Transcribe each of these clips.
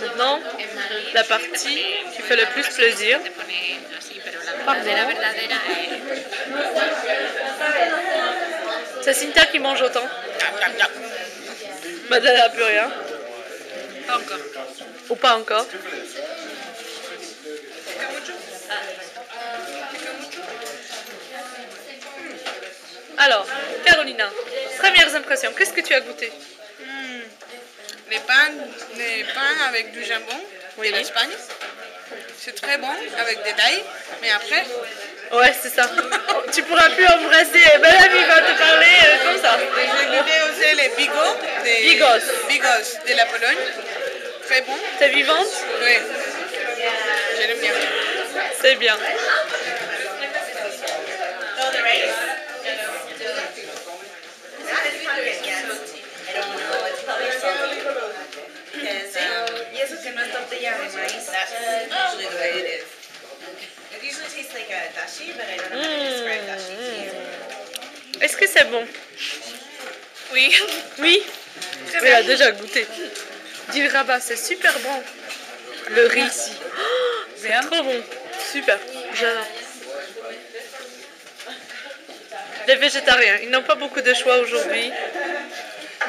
Maintenant, la partie qui fait le plus plaisir. Pardon. C'est Cynthia qui mange autant. Madeleine n'a plus rien. Pas encore. Ou pas encore. Alors, Carolina, premières impressions, qu'est-ce que tu as goûté? Les pains, les pains avec du jambon Oui. de l'Espagne. C'est très bon avec des tailles. Mais après, Ouais, c'est ça. tu pourras plus embrasser. Belle amie va te parler euh, comme ça. j'ai goûté aussi les bigos. des- Bigos. Bigos de la Pologne. Très bon. T'es vivante? Oui. Je l'aime bien. C'est bien. Tortilla de maíz. That's usually the way it is. It usually tastes like a dashi, but I don't know how to describe dashi to you. Est-ce que c'est bon? Oui. Oui? Elle a déjà goûté. Le rabat, c'est super bon. Le riz. Oh, c'est trop bon. Super. J'adore. Les végétariens, ils n'ont pas beaucoup de choix aujourd'hui.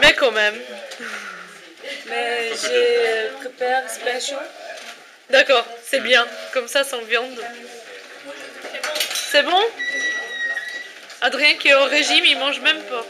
Mais quand même. Mais j'ai préparé special. D'accord, c'est bien. Comme ça, sans viande. C'est bon? Adrien qui est au régime, il mange même pas.